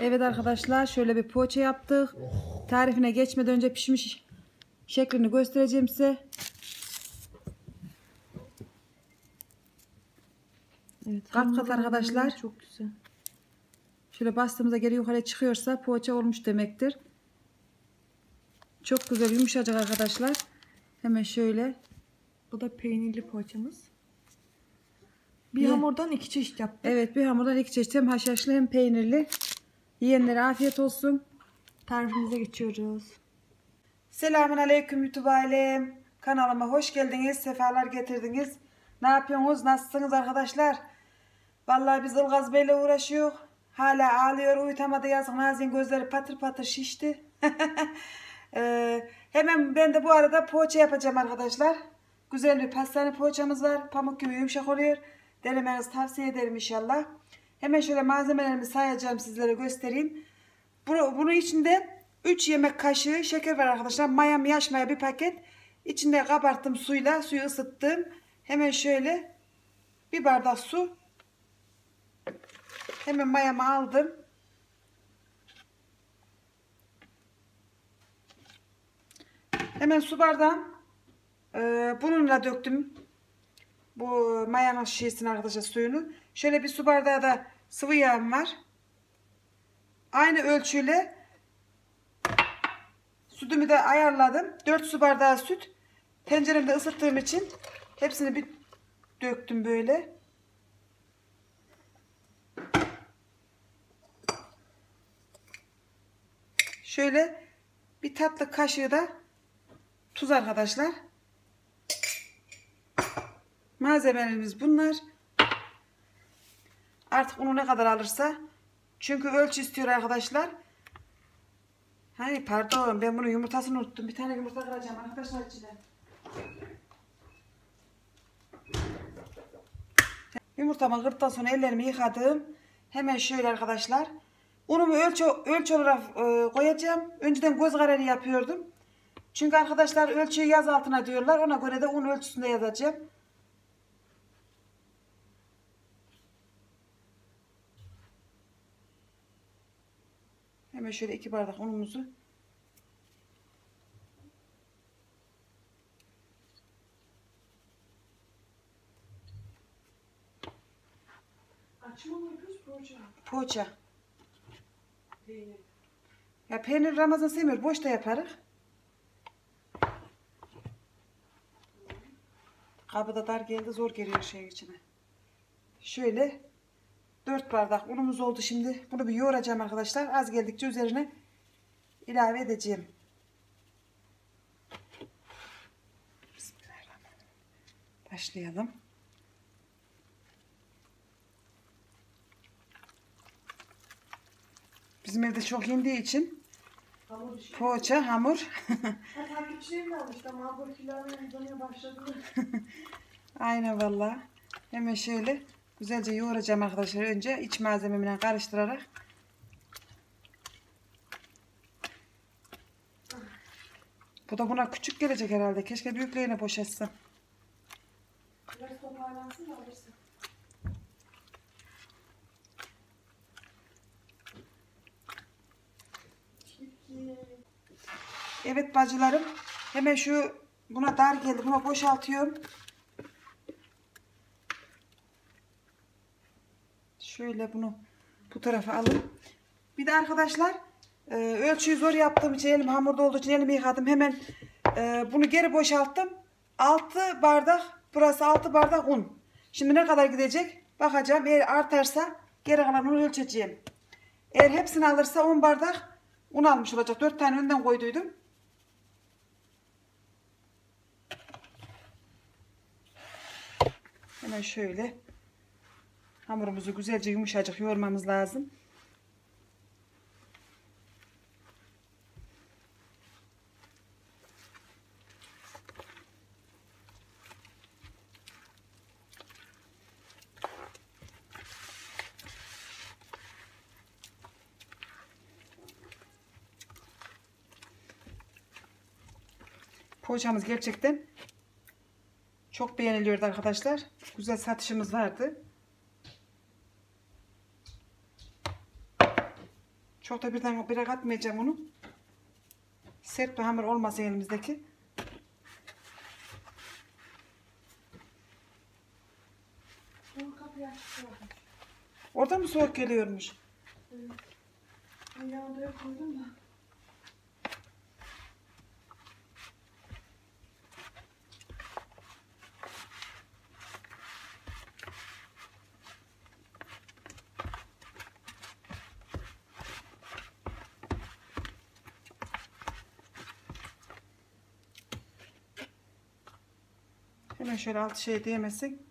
Evet arkadaşlar şöyle bir poğaça yaptık. Tarifine geçmeden önce pişmiş şeklini göstereceğim size. Evet, Kat kat arkadaşlar. Çok güzel. Şöyle bastığımızda geri yukarı çıkıyorsa poğaça olmuş demektir. Çok güzel yumuşacık arkadaşlar. Hemen şöyle. Bu da peynirli poğaçamız. Bir Ye. hamurdan iki çeşit yaptık. Evet bir hamurdan iki çeşit hem haşhaşlı hem peynirli. Yiyenlere afiyet olsun. Tarifimize geçiyoruz. Selamun Aleyküm YouTube ailem. Kanalıma hoş geldiniz. Sefalar getirdiniz. Ne yapıyorsunuz? Nasılsınız arkadaşlar? Vallahi biz Ilgaz Bey'le uğraşıyor. Hala ağlıyor. Uyutamadı yazık. Nazin gözleri patır patır şişti. Ee, hemen ben de bu arada poğaça yapacağım arkadaşlar. Güzel bir pastane poğaçamız var. Pamuk gibi yumuşak oluyor. Denemenizi tavsiye ederim inşallah. Hemen şöyle malzemelerimi sayacağım sizlere göstereyim. Bunu, bunun içinde 3 yemek kaşığı şeker var arkadaşlar. Mayam yaş maya bir paket. İçinde kabarttım suyla. Suyu ısıttım. Hemen şöyle bir bardak su. Hemen mayamı aldım. Hemen su bardağım. Ee, bununla döktüm. Bu mayanın şişesini arkadaşlar suyunu. Şöyle bir su bardağı da sıvı yağım var. Aynı ölçüyle sütümü de ayarladım. 4 su bardağı süt. Tenceremde ısıttığım için hepsini bir döktüm böyle. Şöyle bir tatlı kaşığı da tuz arkadaşlar. Malzemelerimiz bunlar. Artık unu ne kadar alırsa. Çünkü ölçü istiyor arkadaşlar. Hayır pardon ben bunu yumurtasını unuttum. Bir tane yumurta kıracağım arkadaşlar içine. Yumurtamı kırdıktan sonra ellerimi yıkadım. Hemen şöyle arkadaşlar. Unumu ölçü, ölçü olarak e, koyacağım. Önceden göz kararı yapıyordum. Çünkü arkadaşlar ölçüyü yaz altına diyorlar. Ona göre de un ölçüsünde yazacağım. Hemen şöyle iki bardak unumuzu Açma mı yapıyoruz poğaça? poğaça. Ya peynir Ramazan sevmiyor. Boş da yaparız. Kabı da dar geldi. Zor geliyor şey içine. Şöyle 4 bardak unumuz oldu şimdi. Bunu bir yoğuracağım arkadaşlar. Az geldikçe üzerine ilave edeceğim. Bismillahirrahmanirrahim. Başlayalım. Bizim evde çok yendiği için Hamur işi. poğaça, hamur. Ha, takipçilerim de almış. Tamam bu kilolarına başladı. Aynen valla. Hemen şöyle güzelce yoğuracağım arkadaşlar. Önce iç malzememle karıştırarak. Bu da buna küçük gelecek herhalde. Keşke büyüklerine boşaltsam. Biraz toparlansın da alırsın. Evet bacılarım. Hemen şu buna dar geldi. Buna boşaltıyorum. Şöyle bunu bu tarafa alın. Bir de arkadaşlar e, ölçüyü zor yaptığım için elim hamurda olduğu için elimi yıkadım. Hemen e, bunu geri boşalttım. 6 bardak burası 6 bardak un. Şimdi ne kadar gidecek? Bakacağım. Eğer artarsa geri kalan unu ölçeceğim. Eğer hepsini alırsa 10 bardak un almış olacak. 4 tane önden koyduydum. Hemen şöyle hamurumuzu güzelce yumuşacık yoğurmamız lazım. Poğaçamız gerçekten çok beğeniliyordu arkadaşlar. Güzel satışımız vardı. Çok da birden bire katmayacağım onu. Sert bir hamur olmasın elimizdeki. Orada mı soğuk geliyormuş? Ben yanında koydum da. Hemen şöyle altı şey diyemesin.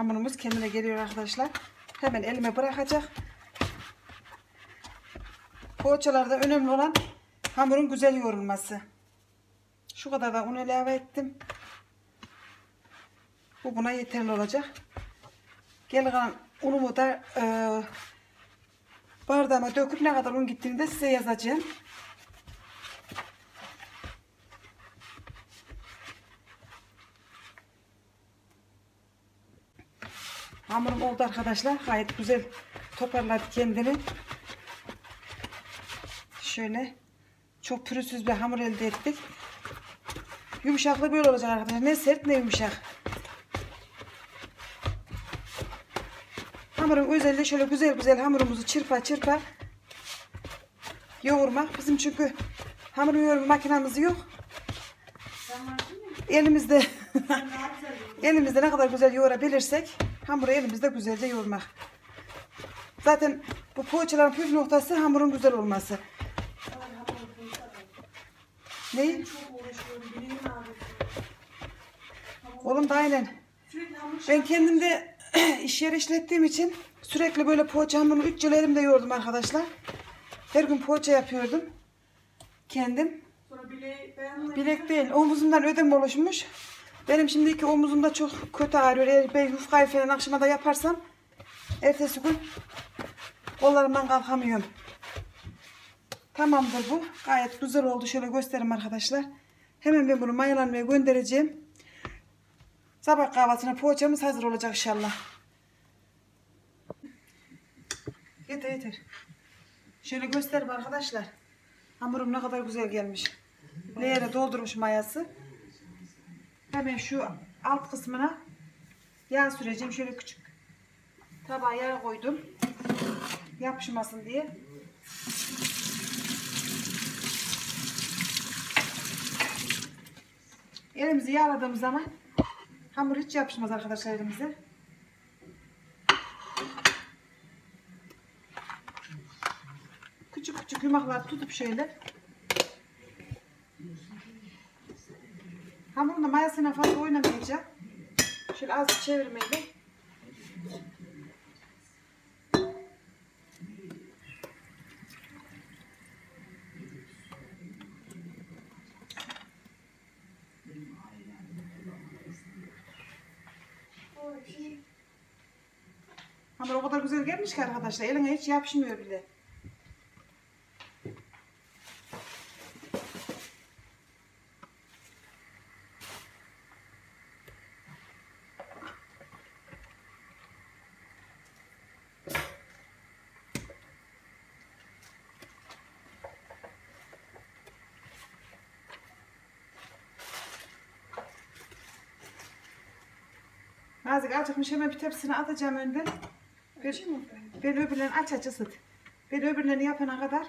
Hamurumuz kendine geliyor arkadaşlar. Hemen elime bırakacak. Poğaçalarda önemli olan hamurun güzel yoğrulması. Şu kadar da un ilave ettim. Bu buna yeterli olacak. Gel kalan unumu da e, bardağıma döküp ne kadar un gittiğini de size yazacağım. Hamurum oldu arkadaşlar. Gayet güzel toparladı kendini. Şöyle çok pürüzsüz bir hamur elde ettik. Yumuşaklığı böyle olacak arkadaşlar. Ne sert ne yumuşak. Hamurun özelliği şöyle güzel güzel hamurumuzu çırpa çırpa yoğurmak. Bizim çünkü hamur yoğurma makinamız yok. Elimizde. Elimizde ne kadar güzel yoğurabilirsek hamuru elimizde güzelce yoğurmak. Zaten bu poğaçaların püf noktası hamurun güzel olması. Ay, hamur koysa da. Ne? Ben çok uğraşıyorum. Bilimin ağrısı. Oğlum da aynen. Ben kendimde iş yeri işlettiğim için sürekli böyle poğaça hamurunu üç yıl elimde yoğurdum arkadaşlar. Her gün poğaça yapıyordum. Kendim. Bilek değil omuzumdan ödem oluşmuş. Benim şimdiki omuzumda çok kötü ağrıyor. Eğer ben yufkayı falan akşama da yaparsam ertesi gün kollarımdan kalkamıyorum. Tamamdır bu. Gayet güzel oldu. Şöyle göstereyim arkadaşlar. Hemen ben bunu mayalanmaya göndereceğim. Sabah kahvaltına poğaçamız hazır olacak inşallah. Yeter yeter. Şöyle göstereyim arkadaşlar. Hamurum ne kadar güzel gelmiş. Leğene doldurmuş mayası. Hemen şu alt kısmına yağ süreceğim. Şöyle küçük tabağa yağ koydum. Yapışmasın diye. Elimizi yağladığımız zaman hamur hiç yapışmaz arkadaşlar elimize. Küçük küçük yumaklar tutup şöyle Hamurun da mayasına fazla oynamayacağım. Şöyle az çevirmeyle. Hamur o kadar güzel gelmiş ki arkadaşlar. Eline hiç yapışmıyor bile. Nazik acıkmış hemen bir tepsine atacağım önden. ben? Ben öbürlerini aç aç ısıt. Ben öbürlerini yapana kadar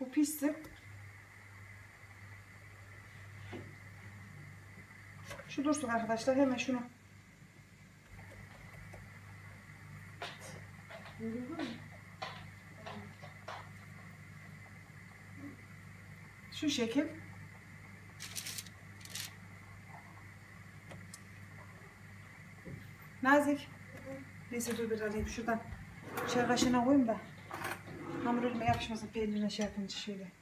bu pişsin. Şu dursun arkadaşlar hemen şunu. Şu şekil. Nazik. Neyse dur bir alayım şuradan. Çay kaşığına koyayım da. Hamur elime yapışmasın peynirine şey yapınca şöyle.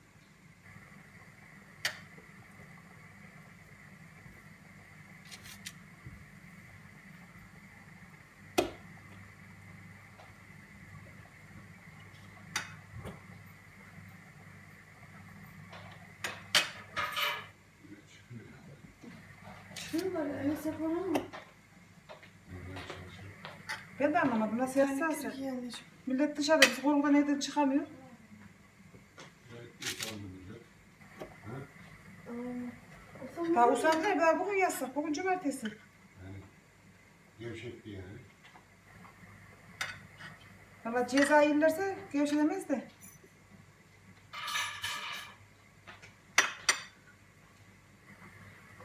Şunu var öyle yapalım mı? Anlamadım nasıl anneciğim. Millet dışarıda biz korkudan evden çıkamıyor. Zaman Daha usandı ya daha bugün yazsak bugün cumartesi. Yani gevşekti yani. Valla ceza yerlerse gevşelemez de.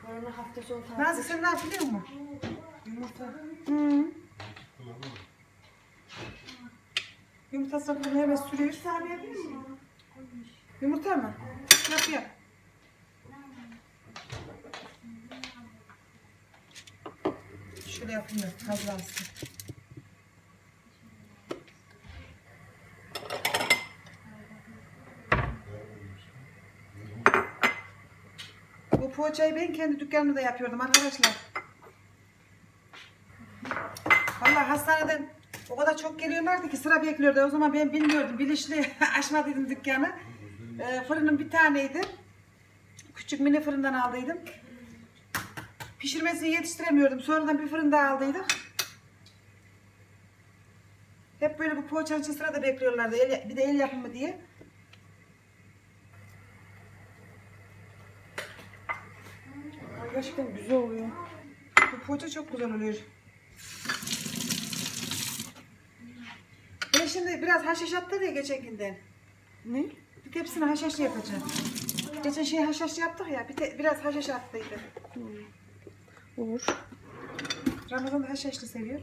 Korona hafta sonu tatil. Nazik sen ne yapıyorsun mu? Yumurta. Hı. Yumurta sapını hemen sürüyor. Bir saniye yapayım mı? Yumurta mı? Yap yap. Şöyle yapayım da hazırlansın. Bu poğaçayı ben kendi dükkanımda yapıyordum arkadaşlar. Vallahi hastaneden o kadar çok geliyorlardı ki sıra bekliyordu. O zaman ben bilmiyordum. Bilinçli açmadıydım dükkanı. Ee, fırının bir taneydi. Küçük mini fırından aldıydım. Pişirmesini yetiştiremiyordum. Sonradan bir fırın daha aldıydık. Hep böyle bu poğaçanın için sırada bekliyorlardı. El, bir de el yapımı diye. Gerçekten güzel oluyor. Bu poğaça çok güzel oluyor. Şimdi biraz haşhaş attı ya geçen günden. Ne? Bir tepsini haşhaşlı yapacağım. Geçen şey haşhaşlı yaptık ya. Bir te- biraz haşhaş attıydı. Olur. Ramazan da haşhaşlı seviyor.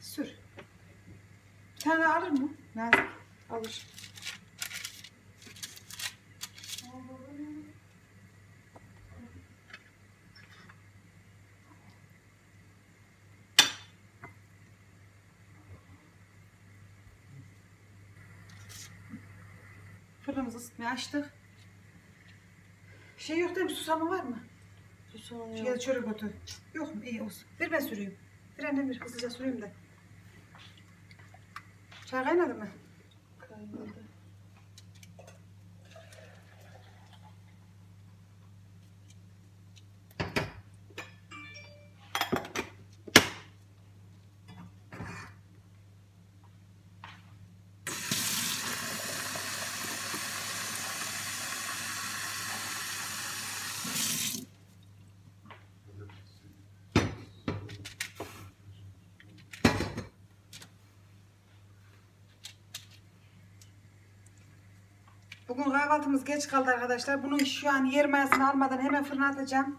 Sür. Bir tane alır mı? Nazik. Alır. Açtık. Şey yok değil mi? Susamı var mı? Susam Şu yok. ya da çörek otu. Yok mu? İyi olsun. Bir ben süreyim. Bir annem bir hızlıca süreyim de. Çay kaynadı mı? Kaynadı. Bugün kahvaltımız geç kaldı arkadaşlar. Bunu şu an yer mayasını almadan hemen fırına atacağım.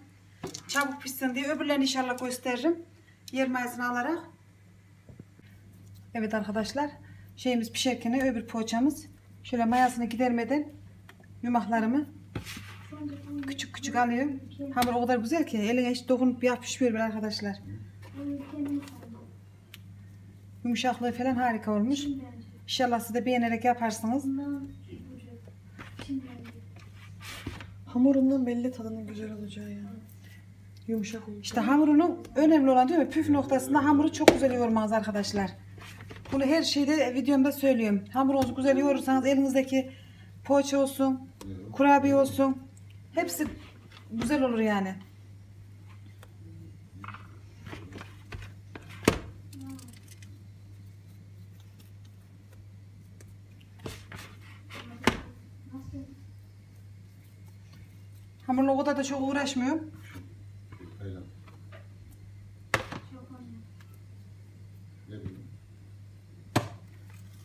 Çabuk pişsin diye. Öbürlerini inşallah gösteririm. Yer mayasını alarak. Evet arkadaşlar. Şeyimiz pişerken öbür poğaçamız. Şöyle mayasını gidermeden yumaklarımı küçük küçük alıyorum. Hamur o kadar güzel ki eline hiç dokunup yapışmıyor arkadaşlar. Yumuşaklığı falan harika olmuş. İnşallah siz de beğenerek yaparsınız. Hamurundan belli tadının güzel olacağı ya. Yumuşak olmuş. İşte hamurunun önemli olan değil mi? Püf noktasında hamuru çok güzel yoğurmanız arkadaşlar. Bunu her şeyde videomda söylüyorum. Hamurunuzu güzel yoğurursanız elinizdeki poğaça olsun, kurabiye olsun. Hepsi güzel olur yani. Hamurla o kadar da çok uğraşmıyorum. Aynen.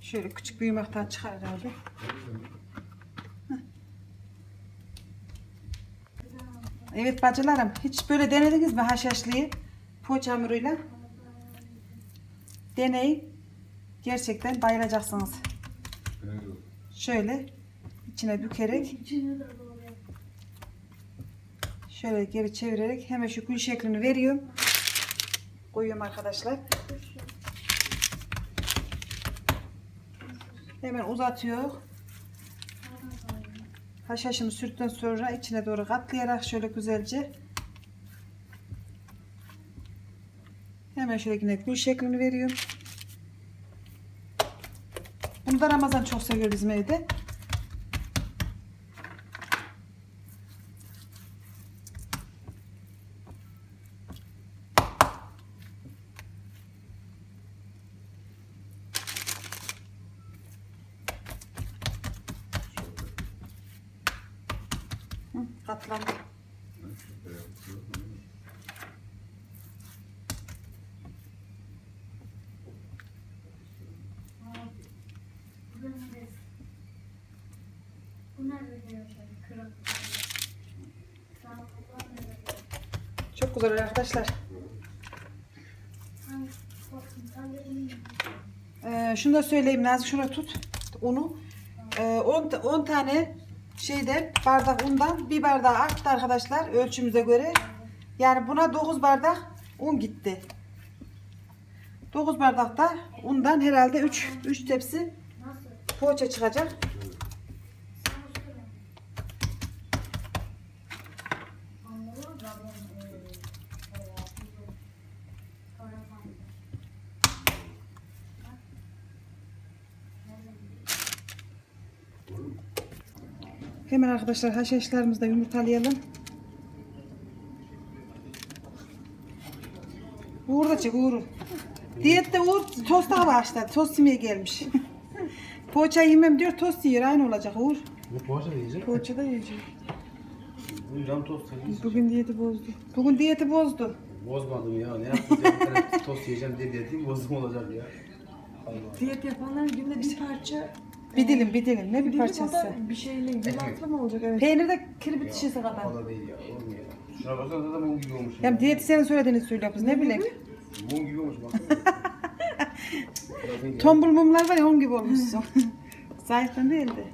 Şöyle küçük bir yumaktan çıkar herhalde. Evet bacılarım hiç böyle denediniz mi haşhaşlıyı poğaça hamuruyla? Deneyin. Gerçekten bayılacaksınız. Şöyle içine bükerek yap. Şöyle geri çevirerek hemen şu gül şeklini veriyorum. Koyuyorum arkadaşlar. Hemen uzatıyor. Haşhaşını sürdükten sonra içine doğru katlayarak şöyle güzelce hemen şöyle yine gül şeklini veriyorum. Bunu da Ramazan çok seviyor bizim evde. Hı, katlandı. Bu nerede diyor şey? Kırık. Sana kullan nerede? Çok güzel arkadaşlar. Ee, şunu da söyleyeyim Nazik şuraya tut unu. 10 tane şeyde bardak undan bir bardağı arttı arkadaşlar ölçümüze göre. Yani buna 9 bardak un gitti. 9 bardakta undan herhalde 3 3 tepsi poğaça çıkacak. Sen usta Anladın mı? Ben bunu, eee, bayağı tuzu, karapan. Hemen arkadaşlar haşhaşlarımızı da yumurtalayalım. Uğur da çek Uğur'u. Diyette Uğur tosta başladı. Tost yemeye gelmiş. Poğaça yemem diyor tost yiyor. Aynı olacak Uğur. Bu poğaça da yiyecek. Poğaça da yiyecek. Bu cam tost yiyecek. Bugün diyeti bozdu. Bugün diyeti bozdu. Bozmadım ya. Ne yaptım? Tost yiyeceğim diye dedim. Bozdum olacak ya. Allah. Diyet yapanlar günde bir parça Bir dilim bir dilim. Ne bir o parçası. bir şeyle yulaflı mı olacak? Evet. Peynir de kirbit şişesi kadar. O da değil ya. Olmuyor ya. Şuna baksana zaten mum gibi olmuş. Ya diyetisyenin söylediğini söylüyor kız. Ne bileyim. Mum gibi olmuş baksana. Tombul mumlar var ya onun gibi olmuşsun. Zayıftan değildi.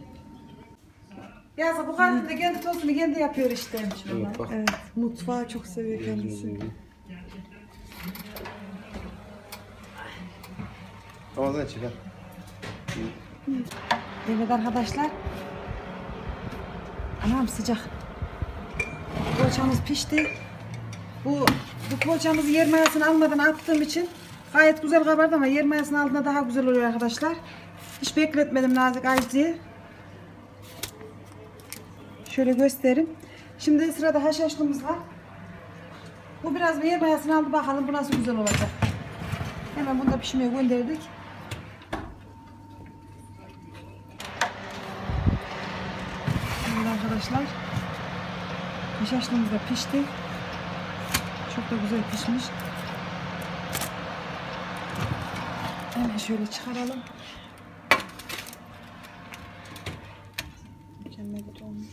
Ya bu kadın da kendi tostunu kendi yapıyor işte. Evet bak. Evet, mutfağı çok seviyor kendisi. Ramazan çıkar. Evet arkadaşlar. Anam sıcak. Poğaçamız pişti. Bu, bu poğaçamızı yer mayasını almadan attığım için gayet güzel kabardı ama yer mayasının altında daha güzel oluyor arkadaşlar. Hiç bekletmedim nazik Ayci'yi. Şöyle göstereyim. Şimdi sırada haşhaşlımız var. Bu biraz bir yer mayasını aldı bakalım bu nasıl güzel olacak. Hemen bunu da pişmeye gönderdik. Evet arkadaşlar. Haşhaşlımız da pişti. Çok da güzel pişmiş. Hemen şöyle çıkaralım. Mükemmel olmuş.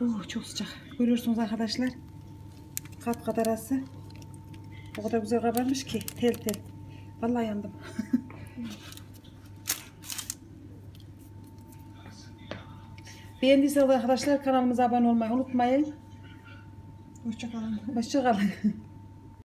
Oh, çok sıcak. Görüyorsunuz arkadaşlar. Kat kat arası. O kadar güzel kabarmış ki. Tel tel. Vallahi yandım. Beğendiyseniz arkadaşlar kanalımıza abone olmayı unutmayın. Hoşçakalın. Hoşçakalın.